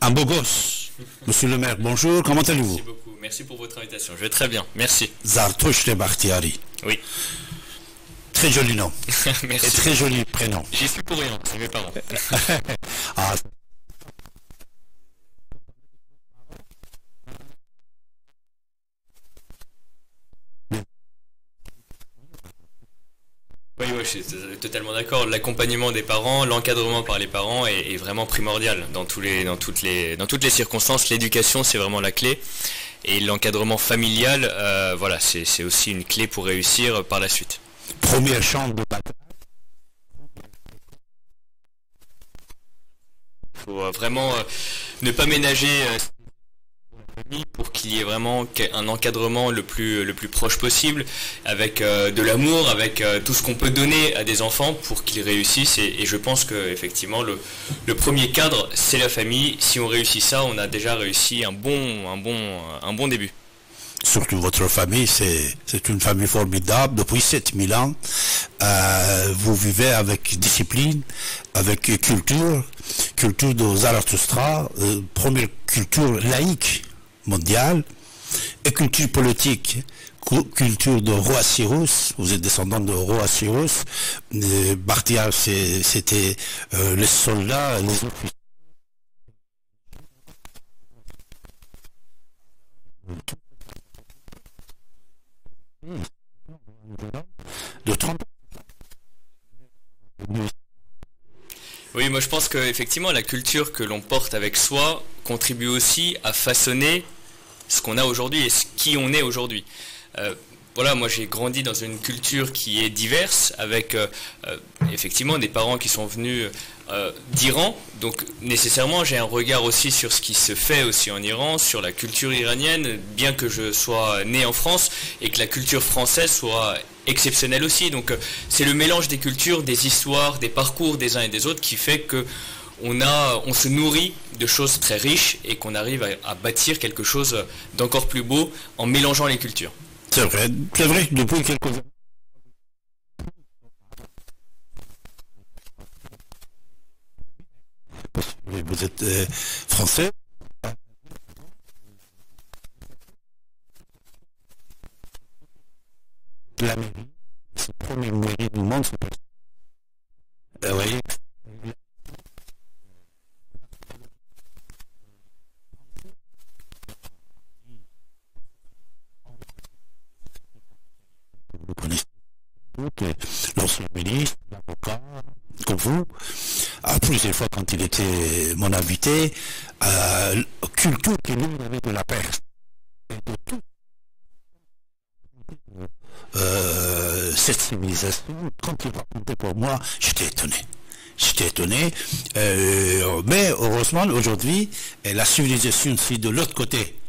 un beau gosse. Monsieur le maire, bonjour, comment allez-vous? Merci beaucoup, merci pour votre invitation. Je vais très bien, merci. Zartouche Bakhtiari. Oui. Très joli nom. merci. Et très joli prénom. J'y suis pour rien, c'est mes parents. Ah, suis totalement d'accord. L'accompagnement des parents, l'encadrement par les parents est, est vraiment primordial dans, tous les, dans, toutes les, dans toutes les circonstances. L'éducation, c'est vraiment la clé. Et l'encadrement familial, euh, voilà, c'est aussi une clé pour réussir par la suite. première chambre de bataille. Il faut vraiment euh, ne pas ménager euh, pour qu'il y ait vraiment un encadrement le plus, le plus proche possible, avec euh, de l'amour, avec euh, tout ce qu'on peut donner à des enfants pour qu'ils réussissent. Et, je pense que effectivement le, le premier cadre, c'est la famille. Si on réussit ça, on a déjà réussi un bon, un bon, un bon début. Surtout votre famille, c'est une famille formidable. Depuis 7000 ans, euh, vous vivez avec discipline, avec culture, culture de Zarathustra, première culture laïque mondiale, et culture politique, cu- culture de roi Cyrus. Vous êtes descendant de roi Cyrus. Euh, c'était euh, les soldats, les officiers. de 30 Oui, moi je pense que effectivement la culture que l'on porte avec soi contribue aussi à façonner ce qu'on a aujourd'hui et ce qui on est aujourd'hui. Euh, voilà, moi j'ai grandi dans une culture qui est diverse, avec euh, euh, effectivement des parents qui sont venus euh, d'Iran, donc nécessairement j'ai un regard aussi sur ce qui se fait aussi en Iran, sur la culture iranienne, bien que je sois né en France et que la culture française soit exceptionnelle aussi. Donc c'est le mélange des cultures, des histoires, des parcours des uns et des autres qui fait que on, a, on se nourrit de choses très riches et qu'on arrive à bâtir quelque chose d'encore plus beau en mélangeant les cultures. C'est vrai, c'est vrai que depuis quelques années. Vous êtes euh, français. La mairie, c'est la première mairie du monde. c'est Euh, voyez, vous connaissez l'ancien ministre, l'avocat, comme vous, à plusieurs fois quand il était mon invité, euh, culture que nous avait de la Perse. Et de tout. Euh, cette civilisation, quand il racontait pour moi, j'étais étonné. J'étais étonné. Euh, mais heureusement, aujourd'hui, la civilisation c'est de l'autre côté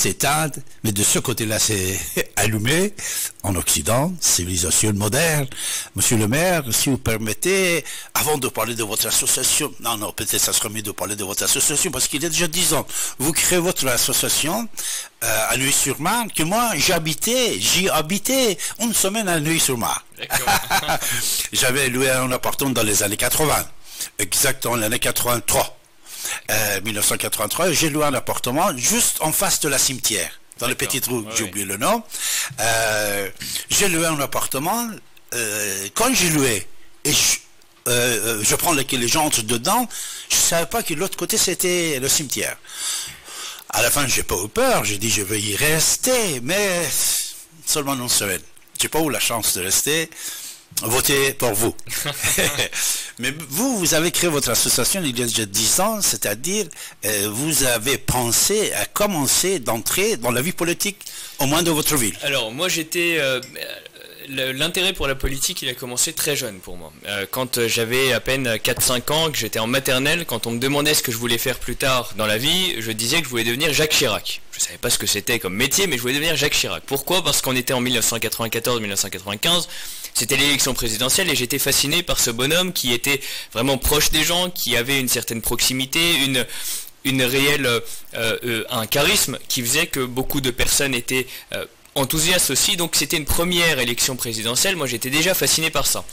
s'éteint, mais de ce côté-là, c'est allumé en Occident, civilisation moderne. Monsieur le maire, si vous permettez, avant de parler de votre association, non, non, peut-être ça serait mieux de parler de votre association, parce qu'il y a déjà dix ans, vous créez votre association euh, à Neuilly-sur-Marne, que moi, j'habitais, j'y habitais une semaine à Neuilly-sur-Marne. J'avais loué un appartement dans les années 80, exactement l'année 83. Euh, 1983, j'ai loué un appartement juste en face de la cimetière, dans le petit trou, j'ai oublié le nom. Euh, j'ai loué un appartement, euh, quand j'ai loué, et je, euh, je prends les, les gens entrent dedans, je savais pas que l'autre côté c'était le cimetière. À la fin, j'ai pas eu peur, j'ai dit je vais y rester, mais seulement une semaine. J'ai pas eu la chance de rester. Voter pour vous. Mais vous, vous avez créé votre association il y a déjà 10 ans, c'est-à-dire euh, vous avez pensé à commencer d'entrer dans la vie politique, au moins de votre ville. Alors moi j'étais... euh, L'intérêt pour la politique, il a commencé très jeune pour moi. Euh, quand euh, j'avais à peine 4-5 ans, que j'étais en maternelle, quand on me demandait ce que je voulais faire plus tard dans la vie, je disais que je voulais devenir Jacques Chirac. Je savais pas ce que c'était comme métier, mais je voulais devenir Jacques Chirac. Pourquoi? Parce qu'on était en 1994-1995, c'était l'élection présidentielle et j'étais fasciné par ce bonhomme qui était vraiment proche des gens, qui avait une certaine proximité, une euh, un charisme qui faisait que beaucoup de personnes étaient enthousiastes aussi. Donc c'était une première élection présidentielle. Moi j'étais déjà fasciné par ça.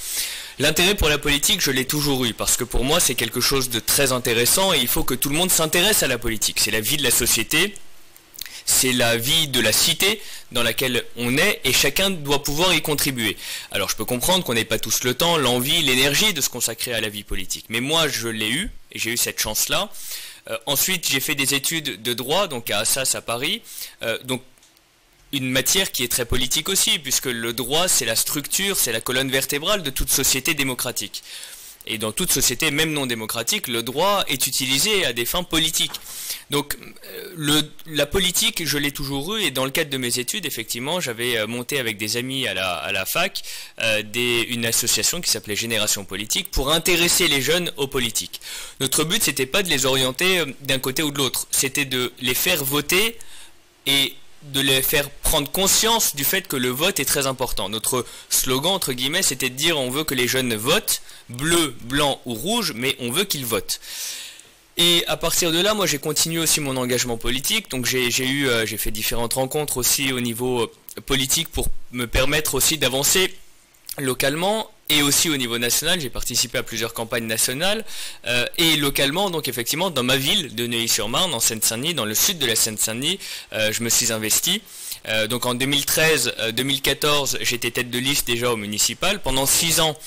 L'intérêt pour la politique, je l'ai toujours eu, parce que pour moi, c'est quelque chose de très intéressant et il faut que tout le monde s'intéresse à la politique. C'est la vie de la société, c'est la vie de la cité dans laquelle on est et chacun doit pouvoir y contribuer. Alors je peux comprendre qu'on n'ait pas tous le temps, l'envie, l'énergie de se consacrer à la vie politique. Mais moi, je l'ai eu et j'ai eu cette chance-là. Euh, ensuite, j'ai fait des études de droit, donc à Assas à Paris. Euh, donc une matière qui est très politique aussi, puisque le droit, c'est la structure, c'est la colonne vertébrale de toute société démocratique. Et dans toute société, même non démocratique, le droit est utilisé à des fins politiques. Donc euh, la politique, je l'ai toujours eu, et dans le cadre de mes études, effectivement, j'avais euh, monté avec des amis à la, fac euh, une association qui s'appelait Génération Politique pour intéresser les jeunes aux politiques. Notre but, c'était pas de les orienter d'un côté ou de l'autre, c'était de les faire voter et de les faire prendre conscience du fait que le vote est très important. Notre slogan, entre guillemets, c'était de dire on veut que les jeunes votent, bleu, blanc ou rouge, mais on veut qu'ils votent. Et à partir de là, moi j'ai continué aussi mon engagement politique, donc j'ai eu, euh, j'ai fait différentes rencontres aussi au niveau euh, politique pour me permettre aussi d'avancer localement et aussi au niveau national. J'ai participé à plusieurs campagnes nationales euh, et localement, donc effectivement, dans ma ville de Neuilly-sur-Marne, en Seine-Saint-Denis, dans le sud de la Seine-Saint-Denis, euh, je me suis investi. Euh, donc en 2013-2014, j'étais tête de liste déjà au municipal. Pendant six ans,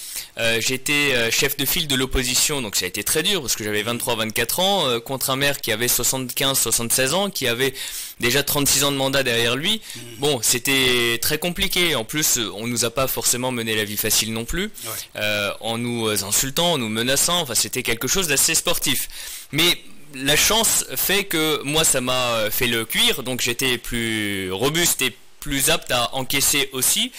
j'étais chef de file de l'opposition, donc ça a été très dur parce que j'avais 23-24 ans contre un maire qui avait 75-76 ans, qui avait déjà 36 ans de mandat derrière lui. Bon, c'était très compliqué. En plus, on nous a pas forcément mené la vie facile non plus, euh, en nous insultant, en nous menaçant. Enfin, c'était quelque chose d'assez sportif. Mais la chance fait que moi, ça m'a fait le cuir, donc j'étais plus robuste et plus apte à encaisser aussi.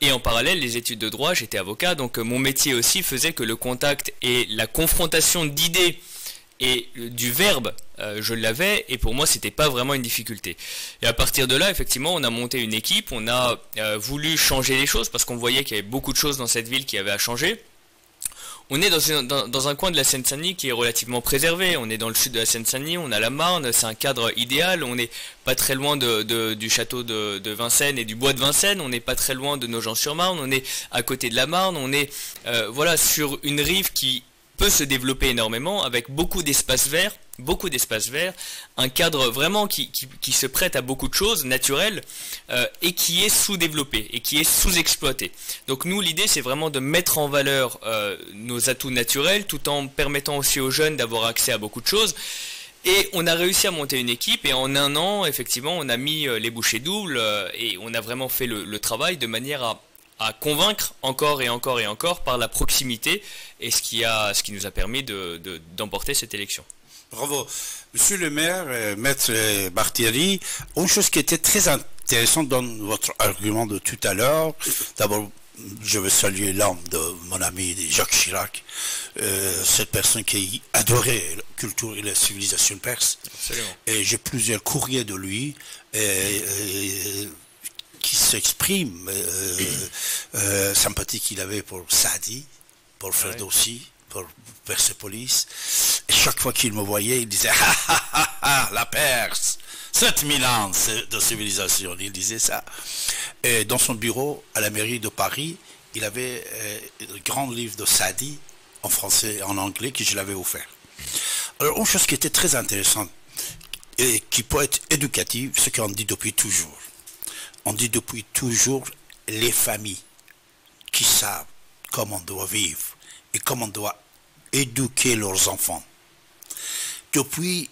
Et en parallèle, les études de droit, j'étais avocat, donc mon métier aussi faisait que le contact et la confrontation d'idées et du verbe, euh, je l'avais, et pour moi, c'était pas vraiment une difficulté. Et à partir de là, effectivement, on a monté une équipe, on a euh, voulu changer les choses, parce qu'on voyait qu'il y avait beaucoup de choses dans cette ville qui avaient à changer. On est dans, un coin de la Seine-Saint-Denis qui est relativement préservé. On est dans le sud de la Seine-Saint-Denis, on a la Marne, c'est un cadre idéal. On n'est pas très loin du château de, Vincennes et du bois de Vincennes. On n'est pas très loin de Nogent-sur-Marne. On est à côté de la Marne. On est euh, voilà sur une rive qui peut se développer énormément avec beaucoup d'espaces verts, beaucoup d'espaces verts, un cadre vraiment qui, se prête à beaucoup de choses naturelles euh, et qui est sous-développé et qui est sous-exploité. Donc nous, l'idée, c'est vraiment de mettre en valeur euh, nos atouts naturels tout en permettant aussi aux jeunes d'avoir accès à beaucoup de choses. Et on a réussi à monter une équipe et en un an, effectivement, on a mis euh, les bouchées doubles et on a vraiment fait le travail de manière à à convaincre encore et encore et encore par la proximité et ce qui, a, ce qui nous a permis d'emporter de, cette élection. Bravo. Monsieur le maire, euh, maître Bartieri, une chose qui était très intéressante dans votre argument de tout à l'heure, d'abord, je veux saluer l'âme de mon ami Jacques Chirac, euh, cette personne qui adorait la culture et la civilisation perse. Et j'ai plusieurs courriers de lui. et qui s'exprime, euh, euh, sympathie qu'il avait pour Sadi, pour Ferdowsi, pour Persepolis. Et chaque fois qu'il me voyait, il disait ah, ah, ah, la Perse 7000 ans de civilisation, il disait ça. Et dans son bureau à la mairie de Paris, il avait euh, un grand livre de Sadi en français et en anglais que je l'avais offert. Alors, une chose qui était très intéressante et qui peut être éducative, ce qu'on dit depuis toujours on dit depuis toujours les familles qui savent comment on doit vivre et comment on doit éduquer leurs enfants. Depuis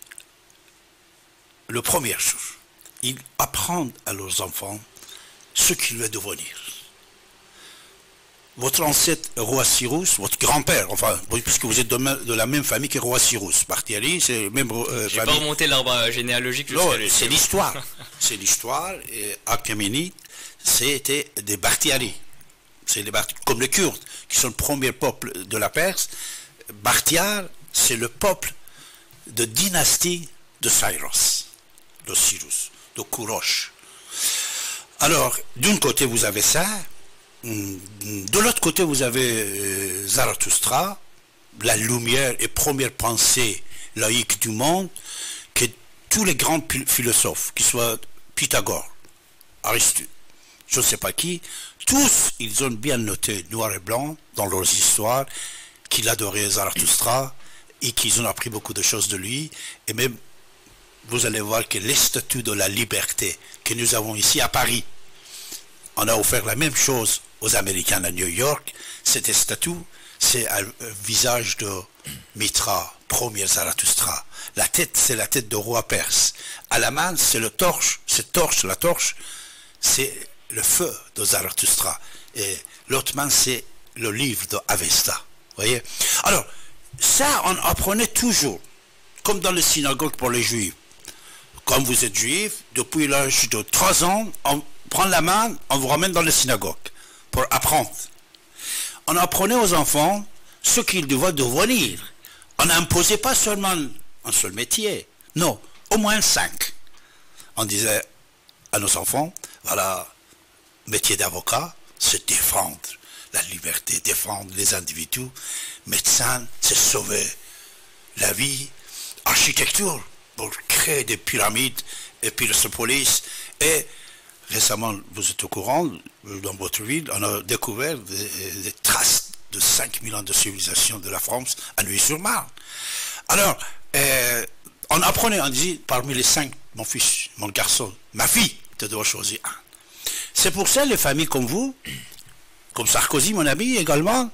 le premier jour, ils apprennent à leurs enfants ce qu'ils veulent devenir. Votre ancêtre roi Cyrus, votre grand-père, enfin, puisque vous êtes de, la même famille que roi Cyrus, Bartiali, c'est même euh, J'ai pas remonté l'arbre généalogique. c'est l'histoire. c'est l'histoire. Et Achaménide, c'était des Bartiali. C'est comme les Kurdes, qui sont le premier peuple de la Perse. Bartial, c'est le peuple de dynastie de Cyrus, de Cyrus, de Kourosh. Alors, d'un côté, vous avez ça, de l'autre côté, vous avez euh, Zarathustra, la lumière et première pensée laïque du monde, que tous les grands philosophes, qu'ils soient Pythagore, Aristote, je ne sais pas qui, tous, ils ont bien noté, noir et blanc, dans leurs histoires, qu'il adorait Zarathustra et qu'ils ont appris beaucoup de choses de lui. Et même, vous allez voir que les de la liberté que nous avons ici à Paris, on a offert la même chose aux Américains à New York. Cette statue, c'est un visage de Mitra, premier Zarathustra. La tête, c'est la tête de roi perse. À la main, c'est le torche, cette torche, la torche, c'est le feu de Zarathustra. Et l'autre main, c'est le livre de Avesta. Voyez? Alors, ça, on apprenait toujours, comme dans les synagogues pour les juifs. Comme vous êtes juif, depuis l'âge de 3 ans, on prend la main, on vous ramène dans les synagogues pour apprendre. On apprenait aux enfants ce qu'ils devaient devenir. On n'imposait pas seulement un seul métier, non, au moins cinq. On disait à nos enfants, voilà, métier d'avocat, c'est défendre la liberté, défendre les individus. Médecin, c'est sauver la vie. Architecture, pour créer des pyramides et puis la police. Et récemment, vous êtes au courant, dans votre ville, on a découvert des, traces de 5000 ans de civilisation de la France à Nuit-sur-Marne. Alors, euh, on apprenait, on dit, parmi les cinq, mon fils, mon garçon, ma fille, tu dois choisir un. C'est pour ça, les familles comme vous, comme Sarkozy, mon ami également,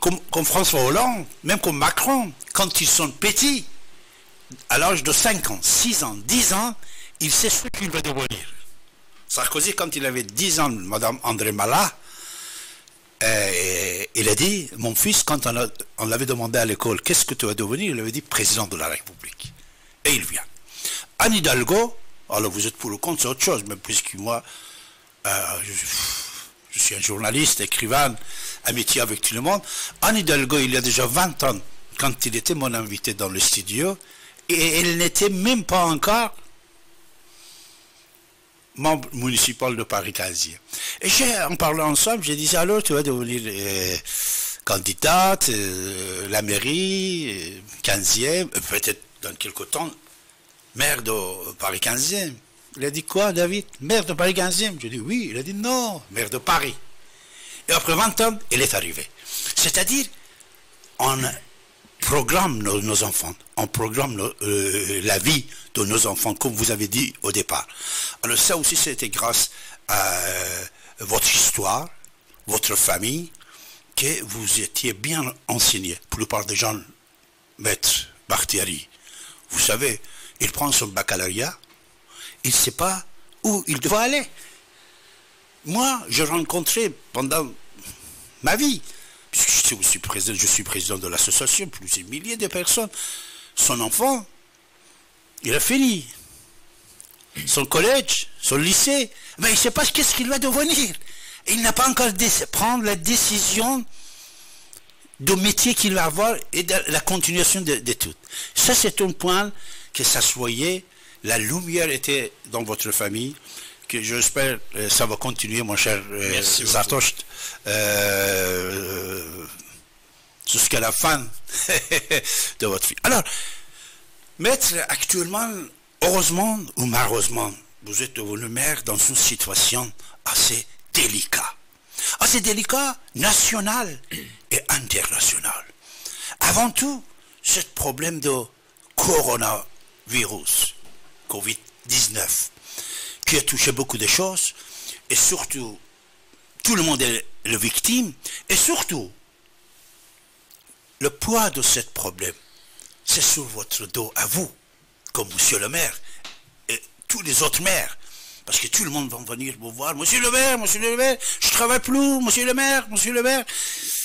comme, François Hollande, même comme Macron, quand ils sont petits, à l'âge de 5 ans, 6 ans, 10 ans, il sait ce qu'il va devenir. Sarkozy, quand il avait 10 ans, Madame André Malat, euh, il a dit, mon fils, quand on, l'avait demandé à l'école, qu'est-ce que tu vas devenir Il avait dit président de la République. Et il vient. Anne Hidalgo, alors vous êtes pour le compte, c'est autre chose, mais puisque moi, euh, je, suis un journaliste, écrivain, amitié avec tout le monde. Anne Hidalgo, il y a déjà 20 ans, quand il était mon invité dans le studio, et elle n'était même pas encore membre municipal de Paris 15 Et en parlant ensemble, j'ai dit, alors tu vas devenir euh, candidate, euh, la mairie, 15e, euh, peut-être dans quelque temps, maire de Paris 15e. Il a dit quoi, David? Maire de Paris 15e Je dis oui. Il a dit non, maire de Paris. Et après 20 ans, il est arrivé. C'est-à-dire, on programme nos, enfants, on programme euh, la vie de nos enfants, comme vous avez dit au départ. Alors ça aussi, c'était grâce à euh, votre histoire, votre famille, que vous étiez bien enseigné. La plupart des gens, maître Bartieri, vous savez, il prend son baccalauréat, il ne sait pas où il doit aller. Moi, j'ai rencontré pendant ma vie puisque je suis président, je suis président de l'association, plusieurs milliers de personnes, son enfant, il a fini. Son collège, son lycée, mais il ne sait pas ce qu'il va devenir. Il n'a pas encore prendre la décision du métier qu'il va avoir et de la continuation d'études. Ça, c'est un point que ça soyait, la lumière était dans votre famille, j'espère que ça va continuer, mon cher euh, euh, jusqu'à la fin de votre vie. Alors, maître, actuellement, heureusement ou malheureusement, vous êtes devenu maire dans une situation assez délicate. Assez délicat, national et international. Avant tout, ce problème de coronavirus, Covid-19 qui a touché beaucoup de choses, et surtout, tout le monde est le victime, et surtout, le poids de ce problème, c'est sur votre dos à vous, comme monsieur le maire, et tous les autres maires. Parce que tout le monde va venir vous voir, monsieur le maire, monsieur le maire, je travaille plus, monsieur le maire, monsieur le maire.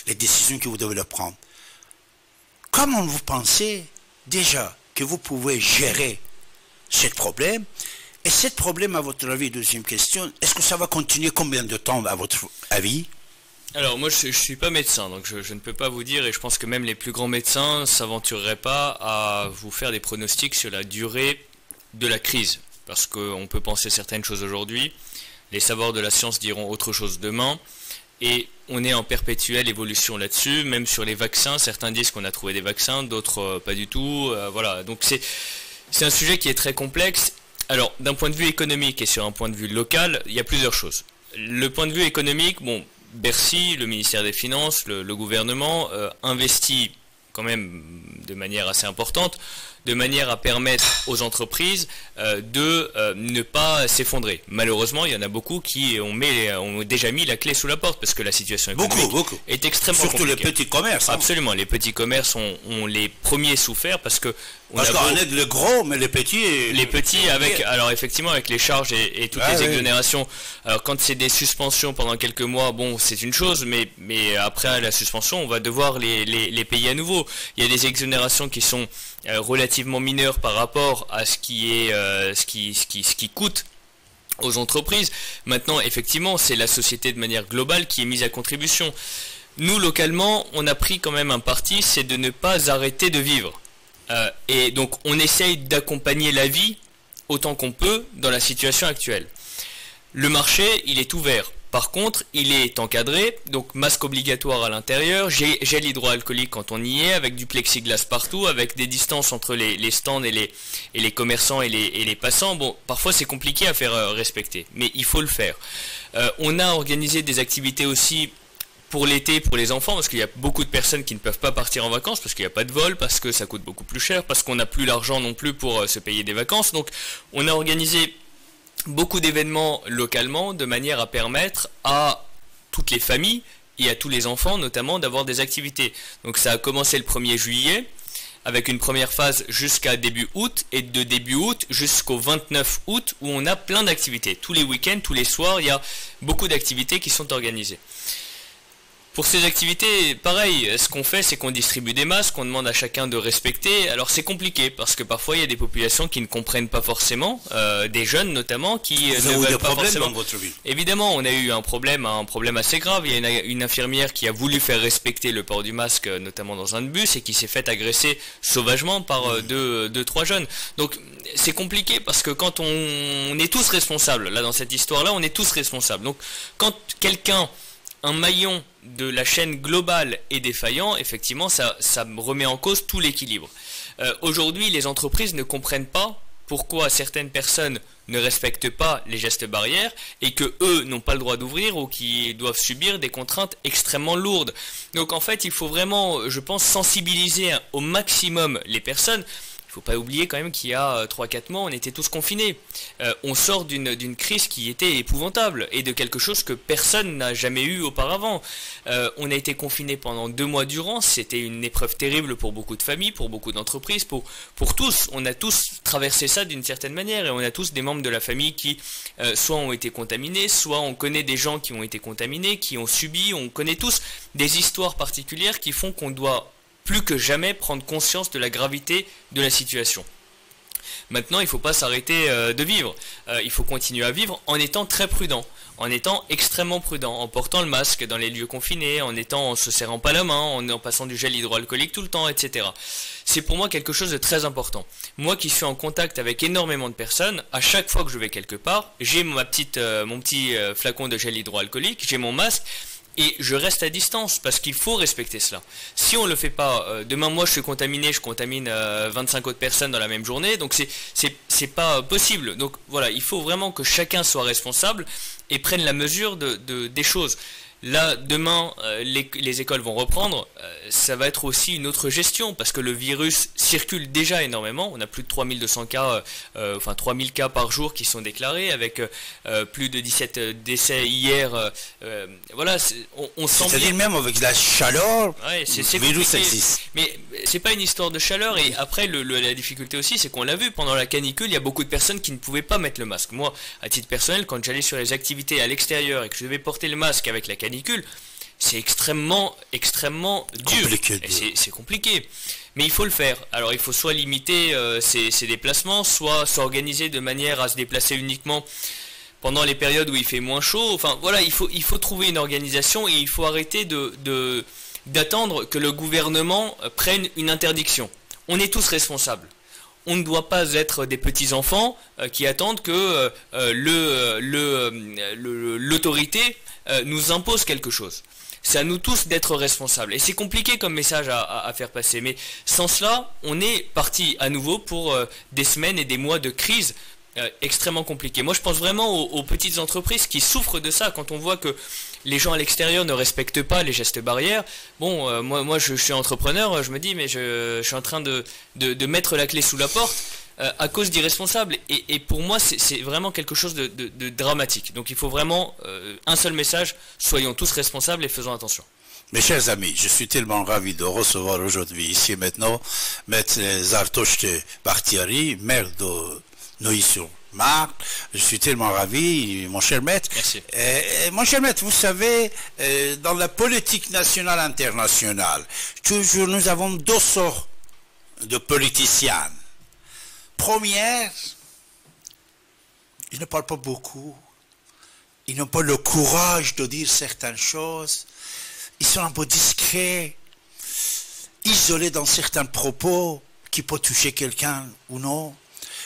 Les décisions que vous devez prendre. Comment vous pensez déjà que vous pouvez gérer ce problème et ce problème, à votre avis, deuxième question, est-ce que ça va continuer combien de temps, à votre avis? Alors moi je ne suis pas médecin, donc je, ne peux pas vous dire, et je pense que même les plus grands médecins ne s'aventureraient pas à vous faire des pronostics sur la durée de la crise. Parce qu'on peut penser certaines choses aujourd'hui, les savoirs de la science diront autre chose demain, et on est en perpétuelle évolution là-dessus, même sur les vaccins, certains disent qu'on a trouvé des vaccins, d'autres euh, pas du tout, euh, voilà. Donc c'est un sujet qui est très complexe alors, d'un point de vue économique et sur un point de vue local, il y a plusieurs choses. le point de vue économique, bon, Bercy, le ministère des Finances, le, gouvernement investit quand même de manière assez importante de manière à permettre aux entreprises euh, de euh, ne pas s'effondrer. Malheureusement, il y en a beaucoup qui ont, ont, déjà mis la clé sous la porte parce que la situation économique est extrêmement Surtout les petits commerces. Hein. Absolument, les petits commerces ont, les premiers souffert parce que parce qu'on aide le gros, mais les petits. Les petits avec, alors effectivement, avec les charges et, toutes les exonérations. Alors quand c'est des suspensions pendant quelques mois, bon, c'est une chose, mais mais après la suspension, on va devoir les, les, payer à nouveau. Il y a des exonérations qui sont euh, relativement mineures par rapport à ce qui est, euh, ce qui, ce qui, ce qui coûte aux entreprises. Maintenant, effectivement, c'est la société de manière globale qui est mise à contribution. Nous, localement, on a pris quand même un parti, c'est de ne pas arrêter de vivre. Euh, et donc on essaye d'accompagner la vie autant qu'on peut dans la situation actuelle. Le marché, il est ouvert. Par contre, il est encadré, donc masque obligatoire à l'intérieur, gel hydroalcoolique quand on y est, avec du plexiglas partout, avec des distances entre les, stands et les, commerçants et les, passants. Bon, parfois c'est compliqué à faire euh, respecter, mais il faut le faire. Euh, on a organisé des activités aussi pour l'été, pour les enfants, parce qu'il y a beaucoup de personnes qui ne peuvent pas partir en vacances, parce qu'il n'y a pas de vol, parce que ça coûte beaucoup plus cher, parce qu'on n'a plus l'argent non plus pour euh, se payer des vacances. Donc on a organisé beaucoup d'événements localement de manière à permettre à toutes les familles et à tous les enfants notamment d'avoir des activités. Donc ça a commencé le 1er juillet avec une première phase jusqu'à début août et de début août jusqu'au 29 août où on a plein d'activités. Tous les week-ends, tous les soirs, il y a beaucoup d'activités qui sont organisées. Pour ces activités, pareil, ce qu'on fait, c'est qu'on distribue des masques, on demande à chacun de respecter. Alors c'est compliqué parce que parfois il y a des populations qui ne comprennent pas forcément, euh, des jeunes notamment, qui euh, ne veulent pas forcément. Dans votre vie. Évidemment, on a eu un problème, un problème assez grave. Il y a une, infirmière qui a voulu faire respecter le port du masque, notamment dans un bus, et qui s'est fait agresser sauvagement par euh, deux, deux, trois jeunes. Donc c'est compliqué parce que quand on, on est tous responsables, là dans cette histoire-là, on est tous responsables. Donc quand quelqu'un un maillon de la chaîne globale est défaillant, effectivement, ça, remet en cause tout l'équilibre. Euh, aujourd'hui, les entreprises ne comprennent pas pourquoi certaines personnes ne respectent pas les gestes barrières et que eux n'ont pas le droit d'ouvrir ou qui doivent subir des contraintes extrêmement lourdes. Donc en fait, il faut vraiment, je pense, sensibiliser au maximum les personnes faut pas oublier quand même qu'il y a 3-4 euh, mois, on était tous confinés. Euh, on sort d'une crise qui était épouvantable et de quelque chose que personne n'a jamais eu auparavant. Euh, on a été confinés pendant deux mois durant, c'était une épreuve terrible pour beaucoup de familles, pour beaucoup d'entreprises, pour, pour tous. On a tous traversé ça d'une certaine manière et on a tous des membres de la famille qui soit ont été contaminés, soit on connaît des gens qui ont été contaminés, qui ont subi, on connaît tous des histoires particulières qui font qu'on doit plus que jamais prendre conscience de la gravité de la situation. Maintenant, il ne faut pas s'arrêter euh, de vivre. Euh, il faut continuer à vivre en étant très prudent, en étant extrêmement prudent, en portant le masque dans les lieux confinés, en étant, en se serrant pas la main, en, passant du gel hydroalcoolique tout le temps, etc. C'est pour moi quelque chose de très important. Moi qui suis en contact avec énormément de personnes, à chaque fois que je vais quelque part, j'ai ma petite, euh, mon petit flacon de gel hydroalcoolique, j'ai mon masque et je reste à distance parce qu'il faut respecter cela. Si on ne le fait pas, euh, demain moi je suis contaminé, je contamine 25 euh, autres personnes dans la même journée, donc c'est pas possible. Donc voilà, il faut vraiment que chacun soit responsable et prenne la mesure de, de des choses. Là, demain, euh, les, écoles vont reprendre. Euh, ça va être aussi une autre gestion parce que le virus circule déjà énormément. On a plus de 3200 cas, euh, enfin 3000 cas par jour qui sont déclarés avec plus de 17 décès hier. voilà, on, on sent C'est-à-dire même avec la chaleur, le virus existe. Mais c'est pas une histoire de chaleur et après la difficulté aussi, c'est qu'on l'a vu pendant la canicule, il y a beaucoup de personnes qui ne pouvaient pas mettre le masque. Moi, à titre personnel, quand j'allais sur les activités à l'extérieur et que je devais porter le masque avec la canicule, c'est extrêmement, extrêmement dur. C'est compliqué. Mais il faut le faire. Alors il faut soit limiter euh, ses, déplacements, soit s'organiser de manière à se déplacer uniquement pendant les périodes où il fait moins chaud. Enfin voilà, il faut, il faut trouver une organisation et il faut arrêter de d'attendre que le gouvernement prenne une interdiction. On est tous responsables on ne doit pas être des petits enfants euh, qui attendent que euh, l'autorité euh, nous impose quelque chose. C'est à nous tous d'être responsables. Et c'est compliqué comme message à, faire passer. Mais sans cela, on est parti à nouveau pour des semaines et des mois de crise euh, extrêmement compliqué. Moi, je pense vraiment aux, petites entreprises qui souffrent de ça quand on voit que les gens à l'extérieur ne respectent pas les gestes barrières. Bon, euh, moi, je, suis entrepreneur, je me dis, mais je, suis en train de, mettre la clé sous la porte euh, à cause d'irresponsables. Et, et, pour moi, c'est vraiment quelque chose de, dramatique. Donc, il faut vraiment un seul message soyons tous responsables et faisons attention. Mes chers amis, je suis tellement ravi de recevoir aujourd'hui ici maintenant Maître Zartoshte Bartiari, maire de sur Marc, je suis tellement ravi, mon cher maître. Merci. Euh, mon cher maître, vous savez, euh, dans la politique nationale internationale, toujours nous avons deux sortes de politiciens. Première, ils ne parlent pas beaucoup. Ils n'ont pas le courage de dire certaines choses. Ils sont un peu discrets, isolés dans certains propos qui peuvent toucher quelqu'un ou non.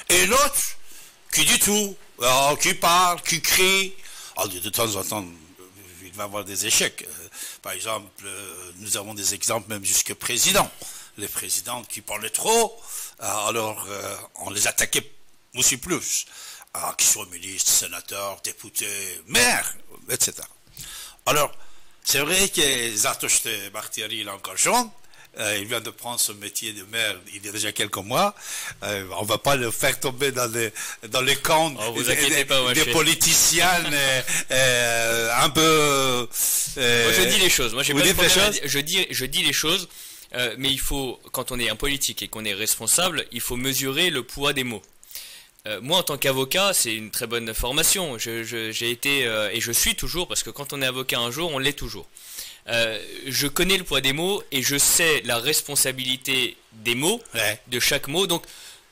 Et l'autre, qui dit tout, oh, qui parle, qui crie. Oh, de temps en temps, il va y avoir des échecs. Euh, par exemple, euh, nous avons des exemples même jusqu'au président. Les présidents qui parlaient trop, euh, alors on les attaquait aussi plus. Ah, qu'ils soient ministres, sénateurs, députés, maires, etc. Alors, c'est vrai que Zartoshte Bartieri, est encore jeune, euh, il vient de prendre son métier de maire il y a déjà quelques mois. Euh, on ne va pas le faire tomber dans les, dans les camps oh, des, politiciens euh, un peu... Moi, je dis les choses. Moi, j'ai pas de choses je, dis, je dis les choses. Mais il faut, quand on est un politique et qu'on est responsable, il faut mesurer le poids des mots. moi, en tant qu'avocat, c'est une très bonne formation. J'ai été et je suis toujours, parce que quand on est avocat un jour, on l'est toujours. Euh, je connais le poids des mots et je sais la responsabilité des mots, de chaque mot. Donc,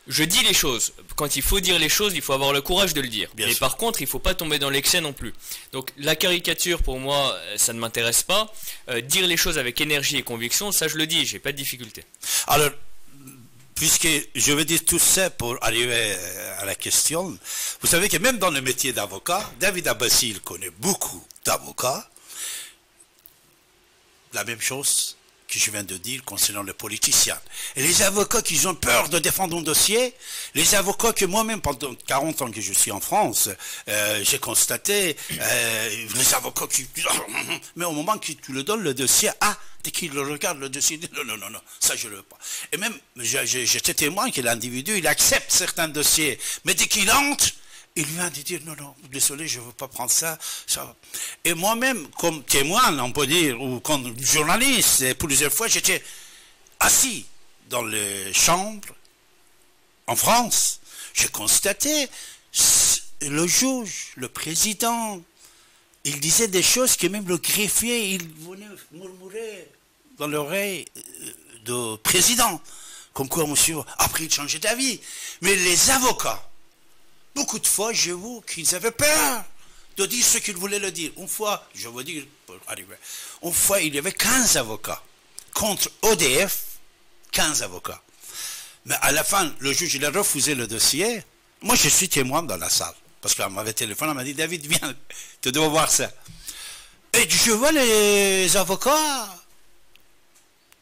je dis les choses. Quand il faut dire les choses, il faut avoir le courage de le dire. Mais par contre, il ne faut pas tomber dans l'excès non plus. Donc, la caricature, pour moi, euh, ça ne m'intéresse pas. Euh, dire les choses avec énergie et conviction, ça, je le dis, j'ai pas de difficulté. Alors, puisque je vais dire tout ça pour arriver à la question, vous savez que même dans le métier d'avocat, David Abbassi, il connaît beaucoup d'avocats la même chose que je viens de dire concernant les politiciens. Et les avocats qui ont peur de défendre un dossier, les avocats que moi-même, pendant 40 ans que je suis en France, euh, j'ai constaté, euh, les avocats qui... Mais au moment que tu le donnes le dossier, ah, dès qu'il le regarde, le dossier, non, non, non, non, ça je ne veux pas. Et même, j'étais témoin que l'individu, il accepte certains dossiers, mais dès qu'il entre, il vient de dire non, non, désolé, je ne veux pas prendre ça. Et moi-même, comme témoin, on peut dire, ou comme journaliste, plusieurs fois, j'étais assis dans les chambres en France. J'ai constaté le juge, le président, il disait des choses que même le greffier, il venait murmurer dans l'oreille euh, du président. Comme quoi, monsieur, après, il changeait d'avis. Mais les avocats, Beaucoup de fois, je vois qu'ils avaient peur de dire ce qu'ils voulaient le dire. Une fois, je veux dire, pour arriver, une fois, il y avait 15 avocats. Contre ODF, 15 avocats. Mais à la fin, le juge, il a refusé le dossier. Moi, je suis témoin dans la salle. Parce qu'elle m'avait téléphoné, elle m'a dit, David, viens, tu dois voir ça. Et je vois les avocats,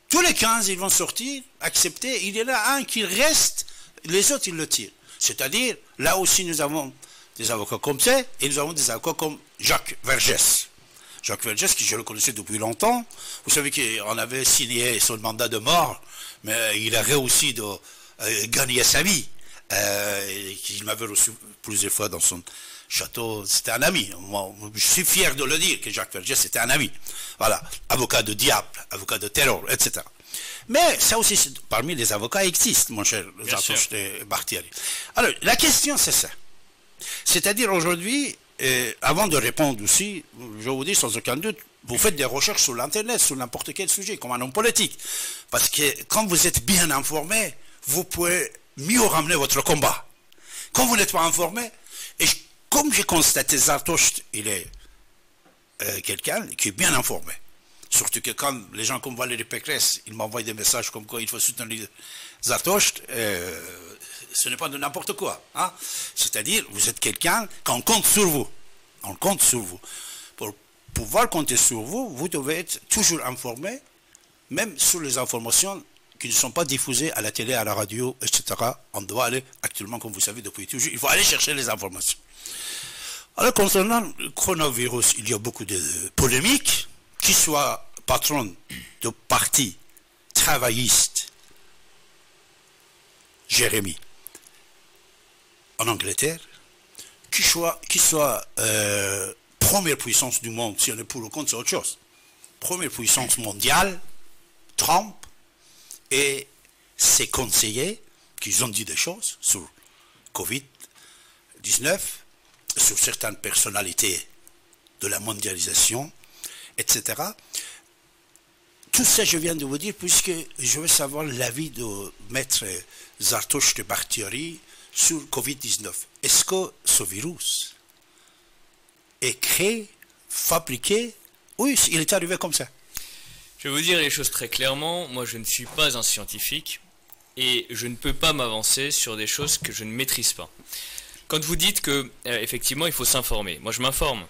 tous les 15, ils vont sortir, accepter. Il y en a un qui reste, les autres, ils le tirent. C'est-à-dire, là aussi, nous avons des avocats comme ça, et nous avons des avocats comme Jacques Vergès. Jacques Vergès, qui je le connaissais depuis longtemps. Vous savez qu'on avait signé son mandat de mort, mais il a réussi de euh, gagner sa vie. Euh, il m'avait reçu plusieurs fois dans son château. C'était un ami. Moi, je suis fier de le dire que Jacques Vergès était un ami. Voilà. Avocat de diable, avocat de terror, etc. Mais ça aussi, parmi les avocats existent, mon cher Bartieri. Alors, la question, c'est ça. C'est-à-dire aujourd'hui, euh, avant de répondre aussi, je vous dis sans aucun doute, vous faites des recherches sur l'Internet, sur n'importe quel sujet, comme un homme politique. Parce que quand vous êtes bien informé, vous pouvez mieux ramener votre combat. Quand vous n'êtes pas informé, et comme j'ai constaté, Zartocht, il est euh, quelqu'un qui est bien informé. Surtout que quand les gens comme Valérie Pécresse, ils m'envoient des messages comme quoi il faut soutenir Zartocht, euh, ce n'est pas de n'importe quoi. Hein. C'est-à-dire, vous êtes quelqu'un qu'on compte sur vous. On compte sur vous. Pour pouvoir compter sur vous, vous devez être toujours informé, même sur les informations qui ne sont pas diffusées à la télé, à la radio, etc. On doit aller, actuellement, comme vous savez, depuis toujours, il faut aller chercher les informations. Alors, concernant le coronavirus, il y a beaucoup de polémiques, qui soit patron de parti travailliste, Jérémy, en Angleterre, qui soit, qui soit euh, première puissance du monde, si on est pour le compte, c'est autre chose. Première puissance mondiale, Trump et ses conseillers qui ont dit des choses sur Covid-19, sur certaines personnalités de la mondialisation, etc. Tout ça, je viens de vous dire, puisque je veux savoir l'avis de maître Zartouche de Barthiori sur Covid-19. Est-ce que ce virus est créé, fabriqué Oui, il est arrivé comme ça? Je vais vous dire les choses très clairement. Moi, je ne suis pas un scientifique et je ne peux pas m'avancer sur des choses que je ne maîtrise pas. Quand vous dites que euh, effectivement il faut s'informer, moi je m'informe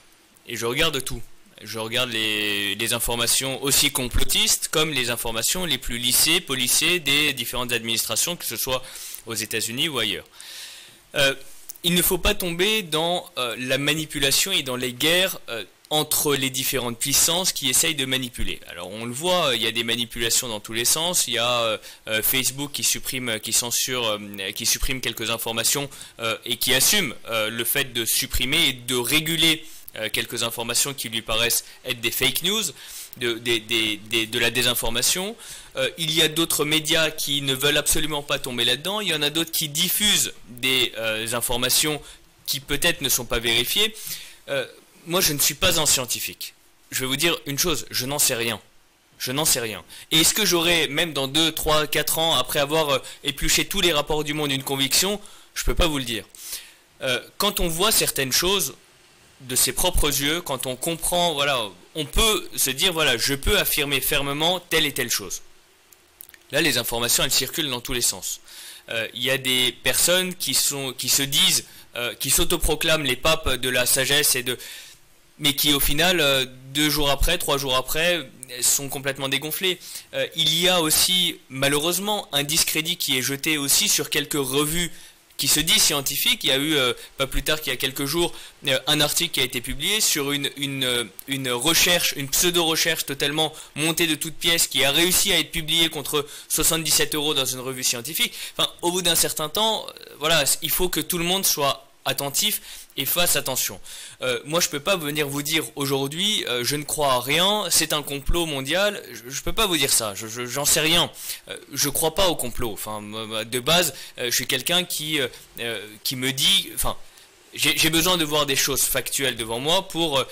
et je regarde tout. Je regarde les, informations aussi complotistes comme les informations les plus lissées, policiers des différentes administrations, que ce soit aux États-Unis ou ailleurs. Euh, il ne faut pas tomber dans euh, la manipulation et dans les guerres entre les différentes puissances qui essayent de manipuler. Alors on le voit, il y a des manipulations dans tous les sens. Il y a euh, euh, Facebook qui supprime, censure, euh, qui supprime quelques informations et qui assume le fait de supprimer et de réguler quelques informations qui lui paraissent être des fake news, de, la désinformation. il y a d'autres médias qui ne veulent absolument pas tomber là-dedans. Il y en a d'autres qui diffusent des informations qui peut-être ne sont pas vérifiées moi, je ne suis pas un scientifique. Je vais vous dire une chose, je n'en sais rien. Je n'en sais rien. Et est-ce que j'aurai, même dans 2, 3, 4 ans, après avoir euh, épluché tous les rapports du monde, une conviction? Je ne peux pas vous le dire. Euh, quand on voit certaines choses de ses propres yeux, quand on comprend, voilà, on peut se dire, voilà, je peux affirmer fermement telle et telle chose. Là, les informations, elles circulent dans tous les sens. Euh, il y a des personnes qui, sont, qui se disent, qui s'autoproclament les papes de la sagesse et de mais qui au final, euh, deux jours après, trois jours après, sont complètement dégonflés. Euh, il y a aussi, malheureusement, un discrédit qui est jeté aussi sur quelques revues qui se disent scientifiques. Il y a eu, euh, pas plus tard qu'il y a quelques jours, un article qui a été publié sur une, une, une recherche, une pseudo-recherche totalement montée de toutes pièces qui a réussi à être publiée contre 77 euros dans une revue scientifique. Enfin, au bout d'un certain temps, voilà, il faut que tout le monde soit attentif et fasse attention. Euh, moi, je peux pas venir vous dire aujourd'hui, euh, je ne crois à rien, c'est un complot mondial. Je, ne peux pas vous dire ça. Je, j'en sais rien. Euh, je crois pas au complot. Enfin, de base, je suis quelqu'un qui qui me dit, enfin, j'ai, besoin de voir des choses factuelles devant moi pour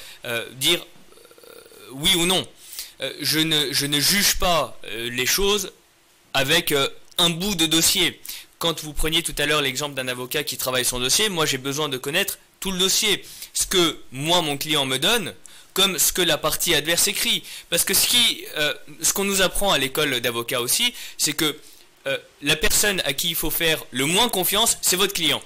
dire oui ou non. je ne je ne juge pas les choses avec un bout de dossier quand vous preniez tout à l'heure l'exemple d'un avocat qui travaille son dossier, moi j'ai besoin de connaître tout le dossier. Ce que moi, mon client me donne, comme ce que la partie adverse écrit. Parce que ce qui, euh, ce qu'on nous apprend à l'école d'avocat aussi, c'est que euh, la personne à qui il faut faire le moins confiance, c'est votre client.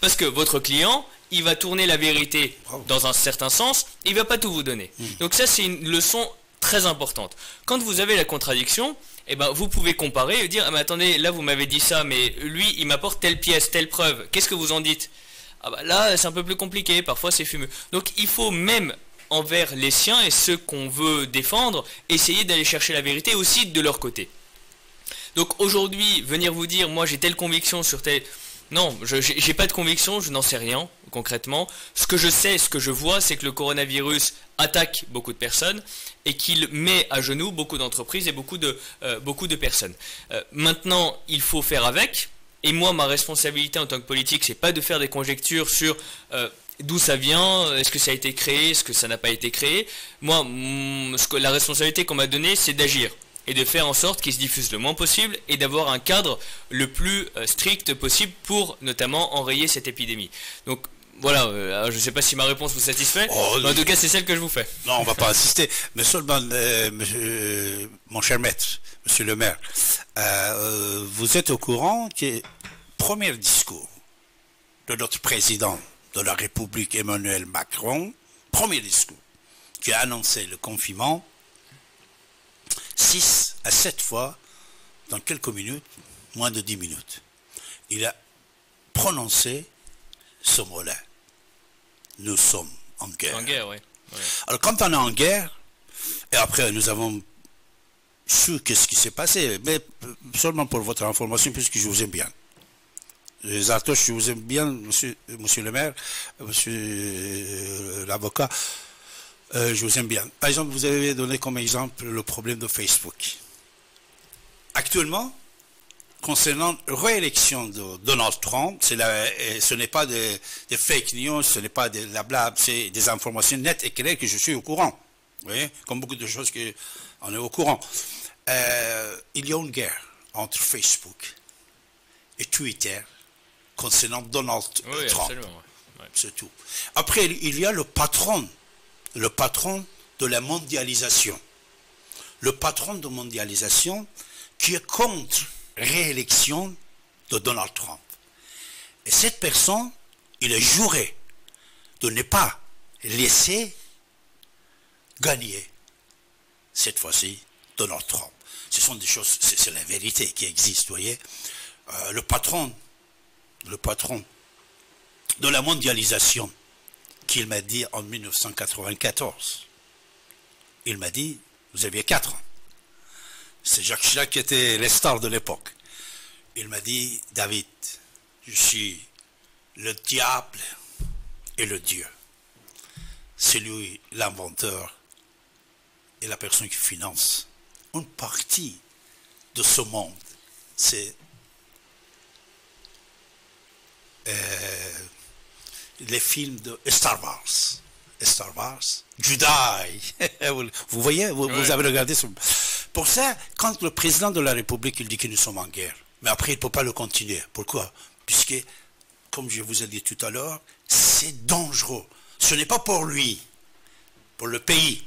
Parce que votre client, il va tourner la vérité dans un certain sens, il va pas tout vous donner. Hmm. Donc ça, c'est une leçon très importante. Quand vous avez la contradiction, eh ben, vous pouvez comparer et dire, ah, mais attendez, là vous m'avez dit ça, mais lui, il m'apporte telle pièce, telle preuve. Qu'est-ce que vous en dites? Ah bah là, c'est un peu plus compliqué, parfois c'est fumeux. Donc il faut même envers les siens et ceux qu'on veut défendre, essayer d'aller chercher la vérité aussi de leur côté. Donc aujourd'hui, venir vous dire, moi j'ai telle conviction sur telle... Non, je n'ai pas de conviction, je n'en sais rien concrètement. Ce que je sais, ce que je vois, c'est que le coronavirus attaque beaucoup de personnes et qu'il met à genoux beaucoup d'entreprises et beaucoup de, euh, personnes. Euh, maintenant, il faut faire avec. Et moi, ma responsabilité en tant que politique, c'est pas de faire des conjectures sur euh, d'où ça vient, est-ce que ça a été créé, est-ce que ça n'a pas été créé. Moi, que, la responsabilité qu'on m'a donnée, c'est d'agir et de faire en sorte qu'il se diffuse le moins possible et d'avoir un cadre le plus euh, strict possible pour notamment enrayer cette épidémie. Voilà, euh, je ne sais pas si ma réponse vous satisfait, oh, mais en tout cas c'est celle que je vous fais. Non, on va pas insister, mais seulement, mon cher maître, monsieur le maire, vous êtes au courant que premier discours de notre président de la République Emmanuel Macron, premier discours, qui a annoncé le confinement, six à sept fois dans quelques minutes, moins de dix minutes, il a prononcé ce mot-là. Nous sommes en guerre. En guerre, oui. Alors quand on est en guerre, et après nous avons su qu'est-ce qui s'est passé, mais seulement pour votre information, puisque je vous aime bien. Les Artoches, je vous aime bien, monsieur, monsieur le maire, monsieur euh, l'avocat, euh, je vous aime bien. Par exemple, vous avez donné comme exemple le problème de Facebook. Actuellement, concernant la réélection de Donald Trump, ce n'est pas des, fake news, ce n'est pas de la blab, c'est des informations nettes et claires que je suis au courant. Vous voyez, comme beaucoup de choses qu'on est au courant. Euh, il y a une guerre entre Facebook et Twitter concernant Donald Trump. C'est tout. Après, il y a le patron, le patron de la mondialisation. Le patron de mondialisation qui est contre réélection de Donald Trump. Et cette personne, il est juré de ne pas laisser gagner, cette fois-ci, Donald Trump. Ce sont des choses, c'est la vérité qui existe, voyez. Euh, le patron, le patron de la mondialisation, qu'il m'a dit en 1994, il m'a dit, vous aviez quatre ans. C'est Jacques Chirac qui était les stars de l'époque. Il m'a dit, David, je suis le diable et le Dieu. C'est lui l'inventeur et la personne qui finance une partie de ce monde. C'est euh, les films de Star Wars. Star Wars, Jedi. vous voyez, vous, avez regardé. Ce... Pour ça, quand le président de la République il dit que nous sommes en guerre, mais après il ne peut pas le continuer. Pourquoi? Puisque, comme je vous ai dit tout à l'heure, c'est dangereux. Ce n'est pas pour lui, pour le pays,